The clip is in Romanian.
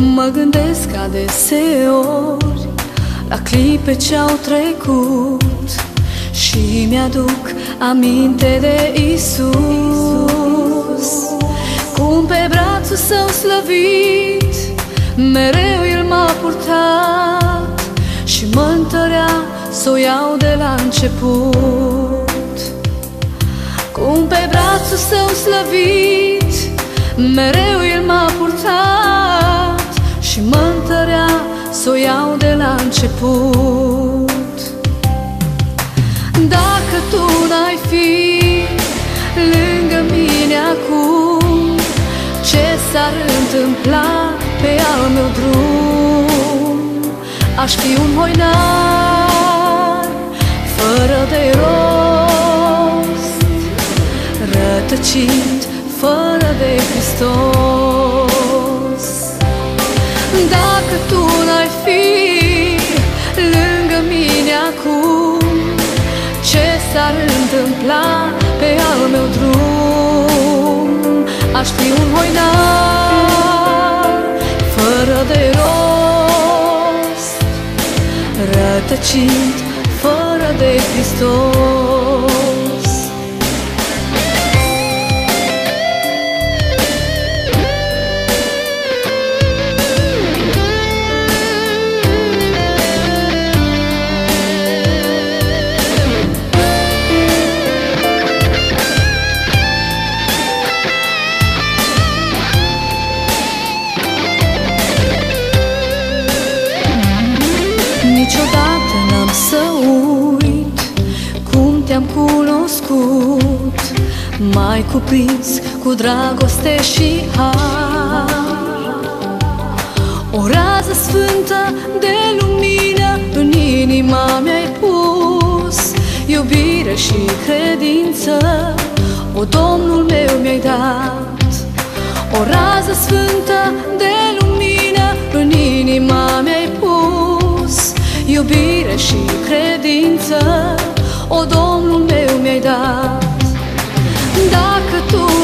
Mă gândesc adeseori La clipe ce-au trecut Și mi-aduc aminte de Isus. Cum pe brațul său slăvit Mereu El m-a purtat Și mă întărea să o iau de la început. Cum pe brațul său slăvit Mereu mă întărea să o iau de la început. Dacă tu n-ai fi lângă mine acum Ce s-ar întâmpla pe al meu drum? Aș fi un hoinar fără de rost Rătăcit fără de Hristos acum? Ce s-ar întâmpla pe al meu drum? Aș fi un hoinar fără de rost Rătăcit fără de Hristos Niciodată n-am să uit Cum te-am cunoscut. Mai cuprins cu dragoste și har. O rază sfântă de lumină În inima mi-ai pus. Iubire și credință O Domnul meu mi-ai dat. O rază sfântă de lumină iubire și credință O, Domnul meu, mi-ai dat. Dacă Tu